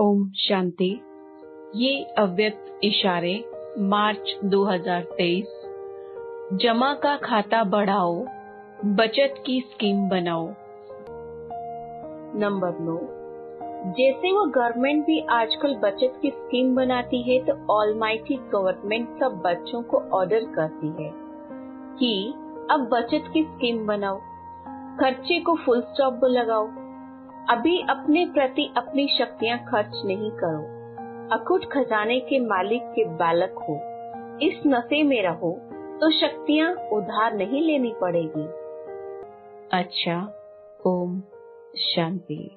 ओम शांति। ये अव्यक्त इशारे मार्च 2023 जमा का खाता बढ़ाओ, बचत की स्कीम बनाओ। नंबर नौ जैसे वो गवर्नमेंट भी आजकल बचत की स्कीम बनाती है तो ऑलमाइटी गवर्नमेंट सब बच्चों को ऑर्डर करती है कि अब बचत की स्कीम बनाओ। खर्चे को फुल स्टॉप लगाओ। अभी अपने प्रति अपनी शक्तियाँ खर्च नहीं करो। अकुट खजाने के मालिक के बालक हो। इस नशे में रहो तो शक्तियाँ उधार नहीं लेनी पड़ेगी। अच्छा ओम, शांति।